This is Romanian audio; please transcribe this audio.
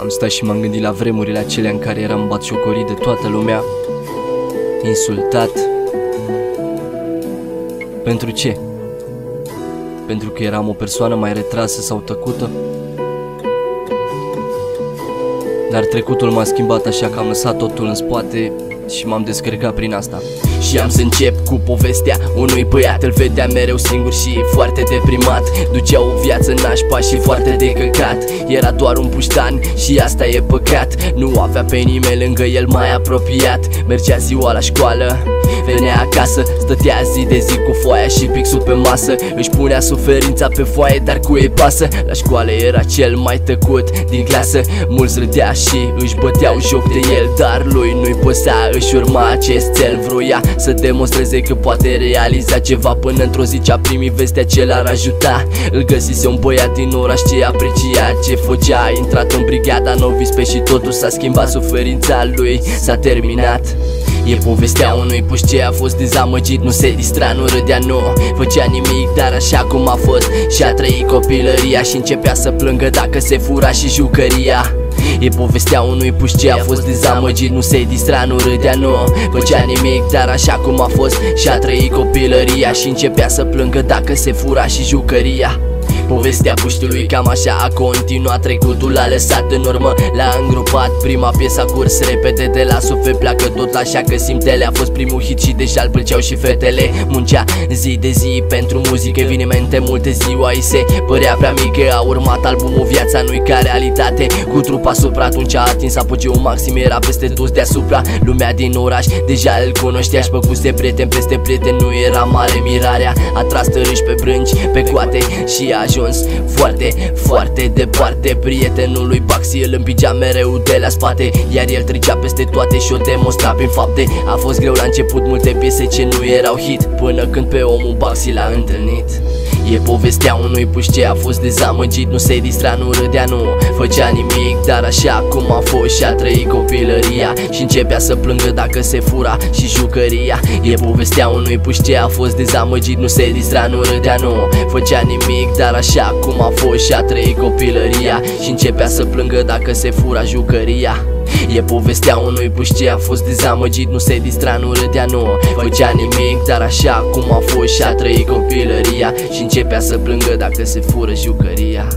Am stat și m-am gândit la vremurile acelea în care eram batjocorit de toată lumea Insultat Pentru ce? Pentru că eram o persoană mai retrasă sau tăcută? Dar trecutul m-a schimbat așa că am lăsat totul în spate și m-am descărcat prin asta și am să încep cu povestea unui băiat. Îl vedea mereu singur și foarte deprimat. Ducea o viață nașpa și foarte de căcat. Era doar un puștan și asta e păcat. Nu avea pe nimeni lângă el mai apropiat. Mergea ziua la școală Venea acasă, stătea zi de zi cu foaia și pixul pe masă. Își punea suferința pe foaie, dar cu ei pasă. La școală era cel mai tăcut din clasă. Mulți râdea și își băteau joc de el Dar lui nu-i păsa, își urma acest cel Vroia să demonstreze că poate realiza ceva Până într-o zi ce-a primit vestea ce l-ar ajuta. Îl găsise un băiat din oraș ce aprecia ce făcea. A intrat în brigada novispe și totul s-a schimbat Suferința lui s-a terminat. E povestea unui puș ce a fost dezamăgit Nu se distra, nu râdea, nu Făcea nimic, dar așa cum a fost Și-a trăit copilăria și începea să plângă Dacă se fura și jucăria E povestea unui puș ce a fost dezamăgit Nu se distra, nu râdea, nu Făcea nimic, dar așa cum a fost Și-a trăit copilăria și începea să plângă Dacă se fura și jucăria Povestea puștiului cam așa a continuat Trecutul a lăsat în urmă, l-a îngropat Prima piesă a curs repede de la suflet Pleacă tot așa că simtele A fost primul hit și deja îl plăceau și fetele. Muncea zi de zi pentru muzică Evenimente multe ziua îi se părea prea mică. A urmat albumul Viața nu-i ca realitate. Cu trupa supra atunci a atins apogeul maxim Era peste toți deasupra. Lumea din oraș deja îl cunoștea Și păcuse prieten peste prieten Nu era mare mirarea. A tras tărâși pe brânci, pe coate și a ajuns ajuns foarte, foarte departe. Prietenul lui Baxi îl împingea mereu de la spate Iar el trecea peste toate și o demonstra prin fapte. A fost greu la început multe piese ce nu erau hit Până când pe omul Baxi l-a întâlnit E povestea unui puș ce a fost dezamăgit Nu se distra, nu râdea, nu făcea nimic Dar așa cum a fost și-a trăit copilăria. Și începea să plângă dacă se fura și jucăria. E povestea unui puș ce a fost dezamăgit Nu se distra, nu râdea, nu făcea nimic Dar așa cum a fost și-a trăit copilăria. Și începea să plângă dacă se fura jucăria E povestea unui puș ce a fost dezamăgit Nu se distra, nu râdea, nu făcea nimic Dar așa cum a fost și-a trăit copilăria Și începea să plângă dacă se fură jucăria